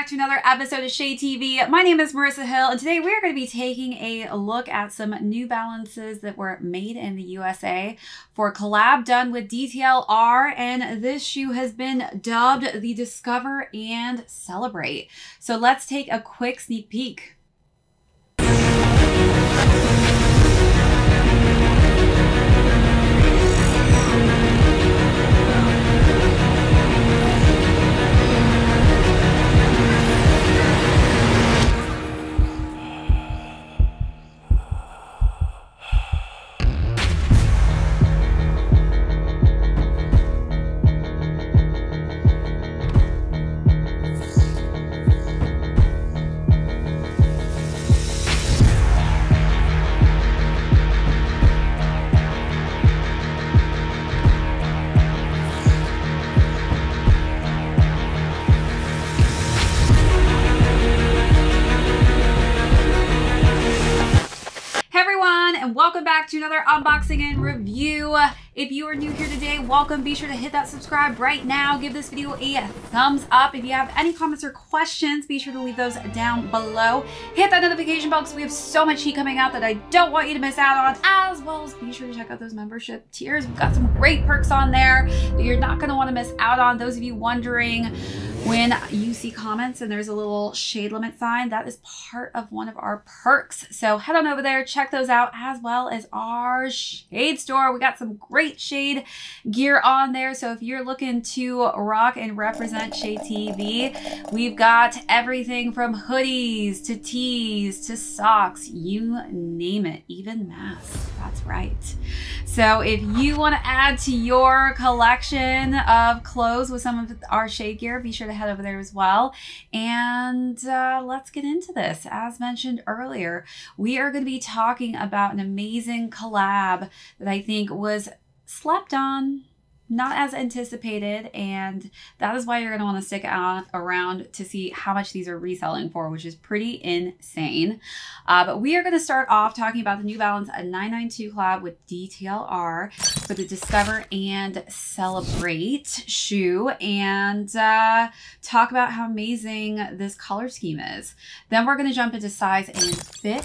back to another episode of Shade TV. My name is Marissa Hill, and today we're going to be taking a look at some New Balances that were made in the USA for a collab done with DTLR, and this shoe has been dubbed the Discover and Celebrate. So let's take a quick sneak peek. Another unboxing and review. If you are new here today, welcome. Be sure to hit that subscribe right now. Give this video a thumbs up. If you have any comments or questions, be sure to leave those down below. Hit that notification bell because we have so much heat coming out that I don't want you to miss out on, as well as be sure to check out those membership tiers. We've got some great perks on there that you're not going to want to miss out on. Those of you wondering, when you see comments and there's a little shade limit sign, that is part of one of our perks. So head on over there, check those out, as well as our shade store. We got some great shade gear on there. So if you're looking to rock and represent Shade TV, we've got everything from hoodies to tees to socks, you name it, even masks. That's right. So if you want to add to your collection of clothes with some of our shade gear, be sure to head over there as well. And uh, let's get into this. As mentioned earlier, we are going to be talking about an amazing collab that I think was slept on not as anticipated and that is why you're going to want to stick out around to see how much these are reselling for which is pretty insane. Uh, but we are going to start off talking about the new balance a 992 collab with dtlr for the discover and celebrate shoe and uh, talk about how amazing this color scheme is. Then we're going to jump into size and fit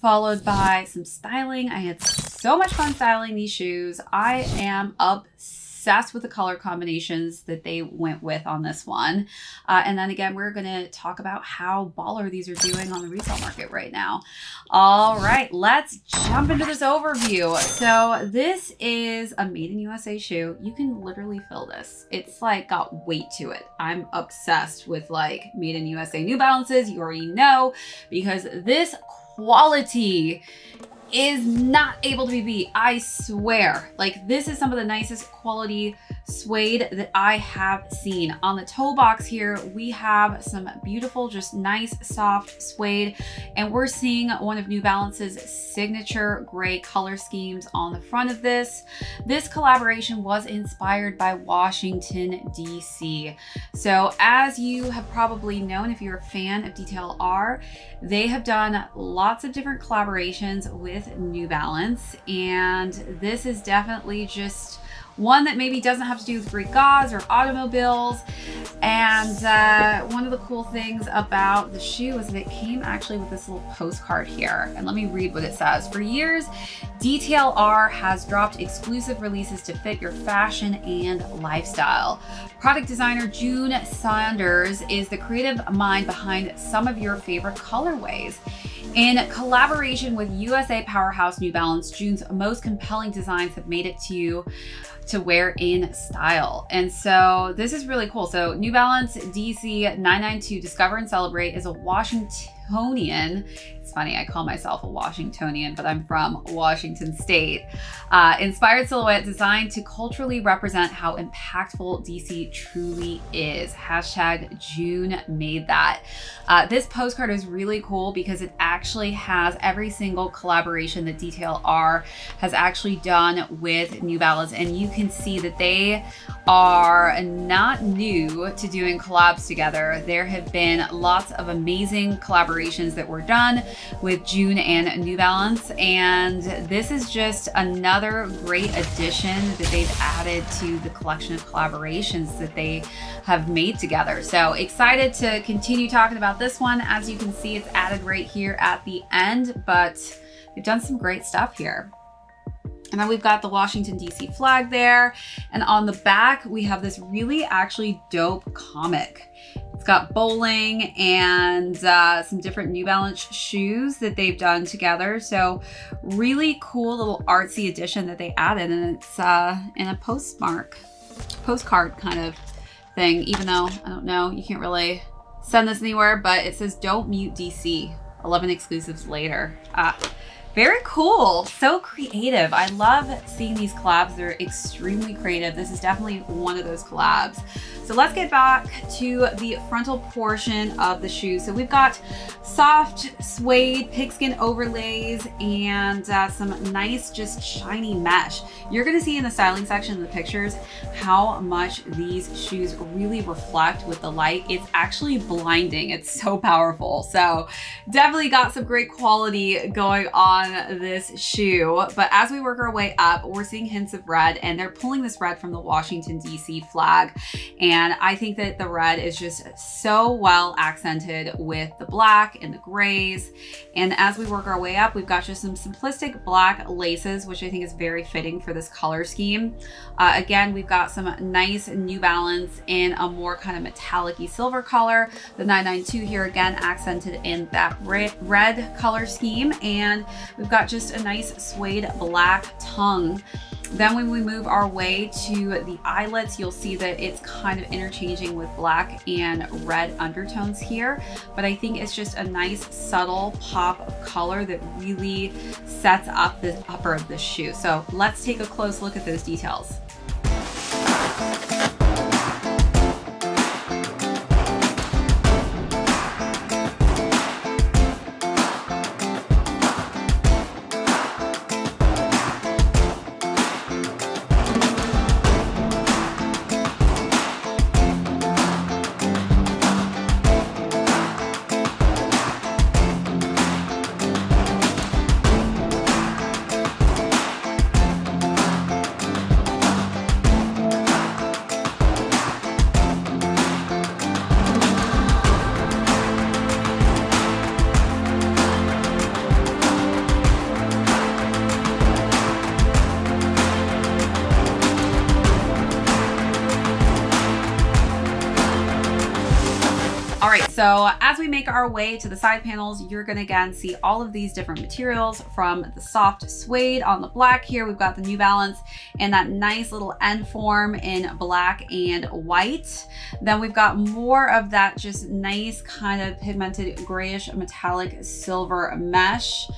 followed by some styling. I had so much fun styling these shoes. I am obsessed obsessed with the color combinations that they went with on this one. Uh, and then again, we're going to talk about how baller these are doing on the resale market right now. All right, let's jump into this overview. So this is a made in USA shoe. You can literally fill this. It's like got weight to it. I'm obsessed with like made in USA New Balances. You already know because this quality is not able to be beat. I swear. Like this is some of the nicest quality suede that I have seen. On the toe box here, we have some beautiful, just nice, soft suede. And we're seeing one of New Balance's signature gray color schemes on the front of this. This collaboration was inspired by Washington, DC. So as you have probably known, if you're a fan of DTLR, they have done lots of different collaborations with New Balance. And this is definitely just one that maybe doesn't have to do with Greek gods or automobiles. And uh, one of the cool things about the shoe is that it came actually with this little postcard here. And let me read what it says. For years, DTLR has dropped exclusive releases to fit your fashion and lifestyle. Product designer June Saunders is the creative mind behind some of your favorite colorways. In collaboration with USA powerhouse New Balance, June's most compelling designs have made it to you to wear in style. And so this is really cool. So New Balance DC 992 Discover and Celebrate is a Washingtonian it's funny, I call myself a Washingtonian, but I'm from Washington State. Uh, inspired silhouette designed to culturally represent how impactful DC truly is. Hashtag June made that. Uh, this postcard is really cool because it actually has every single collaboration that DTLR has actually done with New Balance. And you can see that they are not new to doing collabs together. There have been lots of amazing collaborations collaborations that were done with June and New Balance. And this is just another great addition that they've added to the collection of collaborations that they have made together. So excited to continue talking about this one. As you can see, it's added right here at the end, but they've done some great stuff here. And then we've got the Washington DC flag there. And on the back, we have this really actually dope comic. Got bowling and uh, some different New Balance shoes that they've done together. So really cool little artsy addition that they added. And it's uh, in a postmark, postcard kind of thing, even though I don't know, you can't really send this anywhere, but it says don't mute DC, 11 exclusives later. Uh, very cool. So creative. I love seeing these collabs. They're extremely creative. This is definitely one of those collabs. So let's get back to the frontal portion of the shoe. So we've got soft suede pigskin overlays and uh, some nice just shiny mesh. You're gonna see in the styling section of the pictures how much these shoes really reflect with the light. It's actually blinding. It's so powerful. So definitely got some great quality going on this shoe. But as we work our way up, we're seeing hints of red and they're pulling this red from the Washington DC flag. And and I think that the red is just so well accented with the black and the grays. And as we work our way up, we've got just some simplistic black laces, which I think is very fitting for this color scheme. Uh, again, we've got some nice New Balance in a more kind of metallic silver color. The 992 here again accented in that red, red color scheme. And we've got just a nice suede black tongue then when we move our way to the eyelets, you'll see that it's kind of interchanging with black and red undertones here. But I think it's just a nice subtle pop of color that really sets up the upper of the shoe. So let's take a close look at those details. Make our way to the side panels, you're gonna again see all of these different materials from the soft suede on the black here. We've got the New Balance and that nice little end form in black and white. Then we've got more of that just nice kind of pigmented grayish metallic silver mesh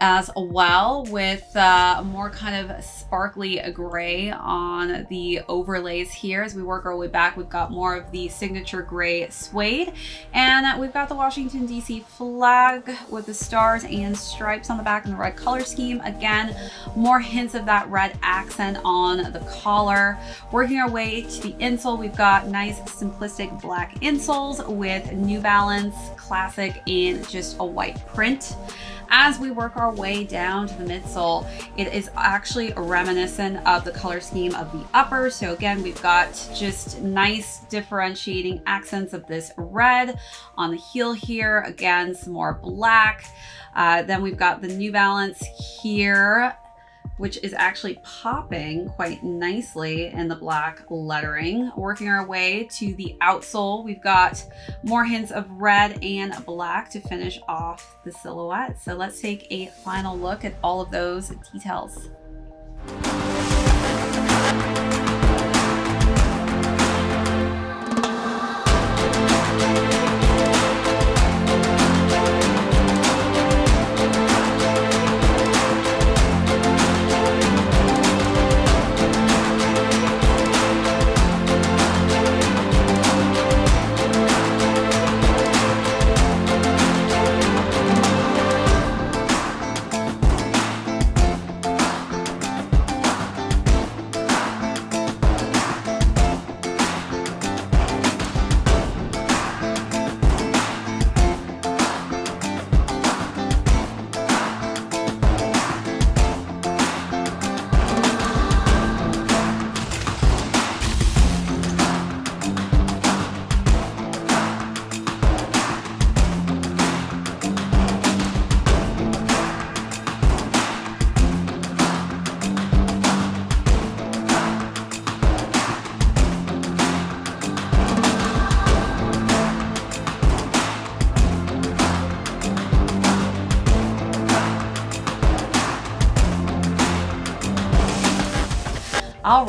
as well with uh, more kind of sparkly gray on the overlays here. As we work our way back, we've got more of the signature gray suede and we've got the Washington DC flag with the stars and stripes on the back and the red color scheme. Again, more hints of that red accent on the collar. Working our way to the insole, we've got nice simplistic black insoles with New Balance classic in just a white print as we work our way down to the midsole, it is actually reminiscent of the color scheme of the upper. So again, we've got just nice differentiating accents of this red on the heel here. Again, some more black. Uh, then we've got the New Balance here which is actually popping quite nicely in the black lettering. Working our way to the outsole, we've got more hints of red and black to finish off the silhouette. So let's take a final look at all of those details.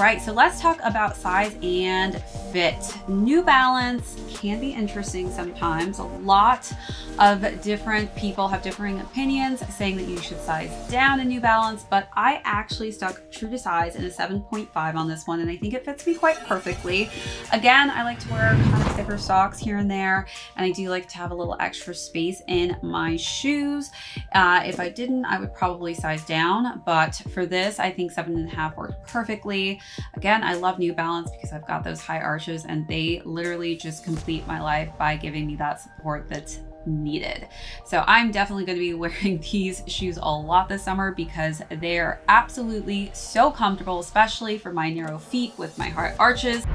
Right, so let's talk about size and fit. New Balance can be interesting sometimes. A lot of different people have differing opinions saying that you should size down in New Balance, but I actually stuck true to size in a 7.5 on this one, and I think it fits me quite perfectly. Again, I like to wear kind of thicker socks here and there, and I do like to have a little extra space in my shoes. Uh, if I didn't, I would probably size down, but for this, I think seven and a half worked perfectly. Again, I love New Balance because I've got those high arches and they literally just complete my life by giving me that support that's needed. So I'm definitely going to be wearing these shoes a lot this summer because they're absolutely so comfortable, especially for my narrow feet with my high arches.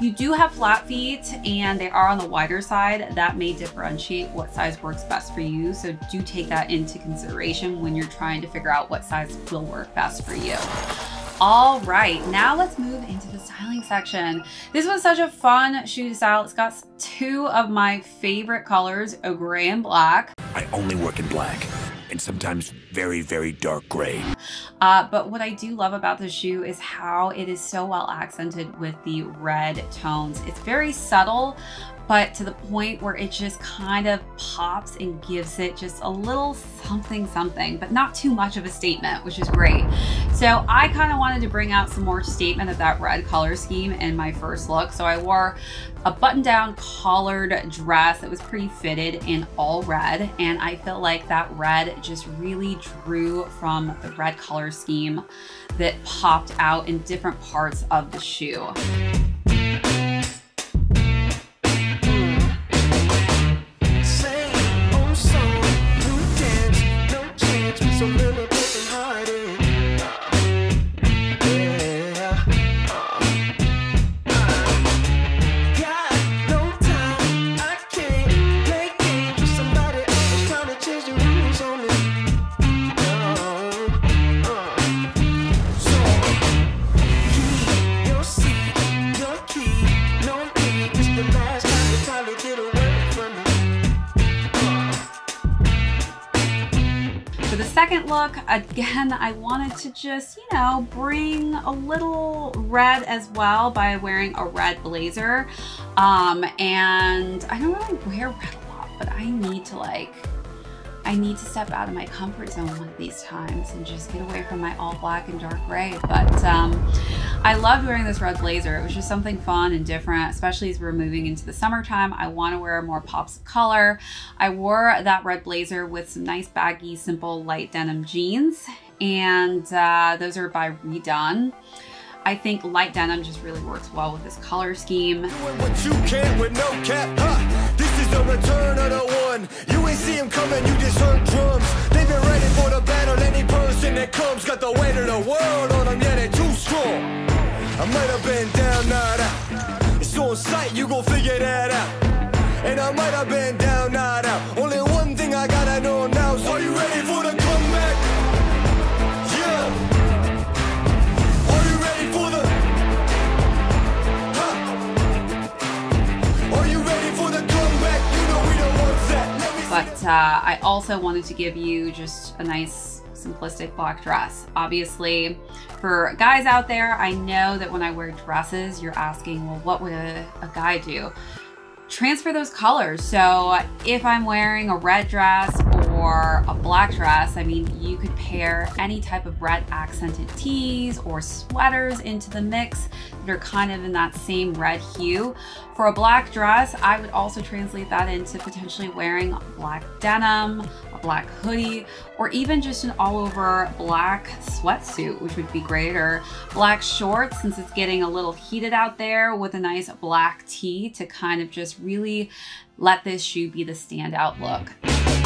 If you do have flat feet and they are on the wider side, that may differentiate what size works best for you. So do take that into consideration when you're trying to figure out what size will work best for you. All right, now let's move into the styling section. This was such a fun shoe to style. It's got two of my favorite colors, a gray and black. I only work in black and sometimes very, very dark gray. Uh, but what I do love about this shoe is how it is so well accented with the red tones. It's very subtle, but to the point where it just kind of pops and gives it just a little something something, but not too much of a statement, which is great. So I kind of wanted to bring out some more statement of that red color scheme in my first look. So I wore a button down collared dress that was pretty fitted in all red. And I feel like that red just really drew from the red color scheme that popped out in different parts of the shoe. Again, I wanted to just, you know, bring a little red as well by wearing a red blazer. Um, and I don't really wear red a lot, but I need to like I need to step out of my comfort zone one of these times and just get away from my all black and dark gray. But um, I loved wearing this red blazer. It was just something fun and different, especially as we're moving into the summertime. I want to wear more pops of color. I wore that red blazer with some nice baggy, simple light denim jeans. And uh, those are by Redone. I think light denim just really works well with this color scheme. Ain't see him coming, you just heard drums. They've been ready for the battle. Any person that comes got the weight of the world on them. Yeah, they're too strong. I might have been down, not out. It's on sight, you gon' figure that out. And I might have been down, not out. Only one thing I gotta know now uh, I also wanted to give you just a nice simplistic black dress. Obviously, for guys out there, I know that when I wear dresses, you're asking, well, what would a, a guy do? Transfer those colors. So if I'm wearing a red dress or a black dress, I mean, you could pair any type of red accented tees or sweaters into the mix that are kind of in that same red hue. For a black dress, I would also translate that into potentially wearing black denim, a black hoodie, or even just an all over black sweatsuit, which would be great, or black shorts since it's getting a little heated out there with a nice black tee to kind of just really let this shoe be the standout look.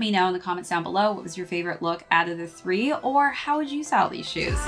Let me know in the comments down below what was your favorite look out of the three, or how would you style these shoes?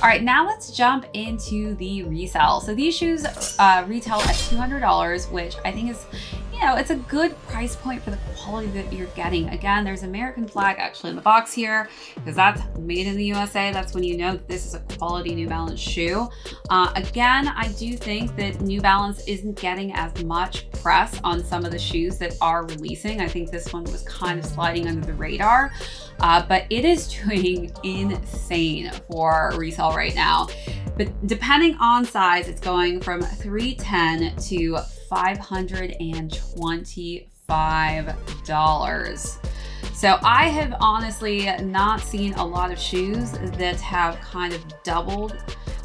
All right, now let's jump into the resale. So these shoes uh, retail at $200, which I think is, you know, it's a good price point for the quality that you're getting. Again, there's American flag actually in the box here because that's made in the USA. That's when you know this is a quality New Balance shoe. Uh, again, I do think that New Balance isn't getting as much press on some of the shoes that are releasing. I think this one was kind of sliding under the radar, uh, but it is doing insane for resale right now. But depending on size, it's going from 310 to $525. So I have honestly not seen a lot of shoes that have kind of doubled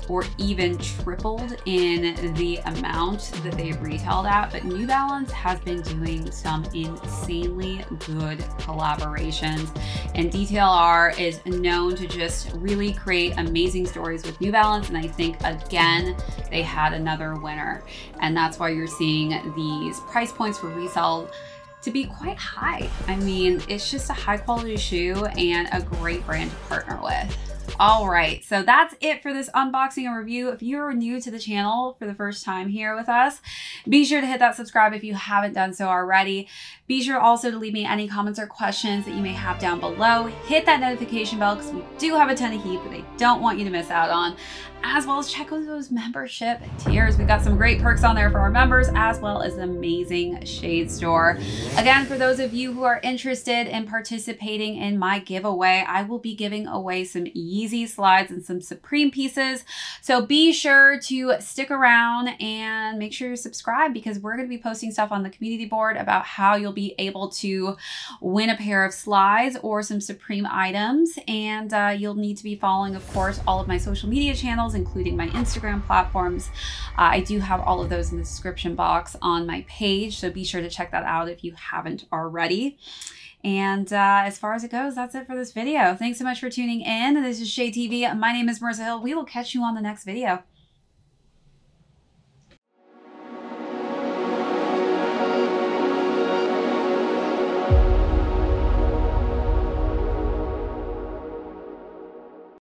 or even tripled in the amount that they've retailed at. But New Balance has been doing some insanely good collaborations. And DTLR is known to just really create amazing stories with New Balance. And I think, again, they had another winner. And that's why you're seeing these price points for resale to be quite high. I mean, it's just a high quality shoe and a great brand to partner with. All right, so that's it for this unboxing and review. If you're new to the channel for the first time here with us, be sure to hit that subscribe if you haven't done so already. Be sure also to leave me any comments or questions that you may have down below. Hit that notification bell because we do have a ton of heat that I don't want you to miss out on, as well as check out those membership tiers. We've got some great perks on there for our members, as well as an amazing shade store. Again, for those of you who are interested in participating in my giveaway, I will be giving away some Yeezy slides and some Supreme pieces. So be sure to stick around and make sure you're subscribed because we're going to be posting stuff on the community board about how you'll be able to win a pair of slides or some Supreme items. And uh, you'll need to be following, of course, all of my social media channels, including my Instagram platforms. Uh, I do have all of those in the description box on my page. So be sure to check that out if you haven't already. And uh, as far as it goes, that's it for this video. Thanks so much for tuning in. This is Shade TV. My name is Marissa Hill. We will catch you on the next video.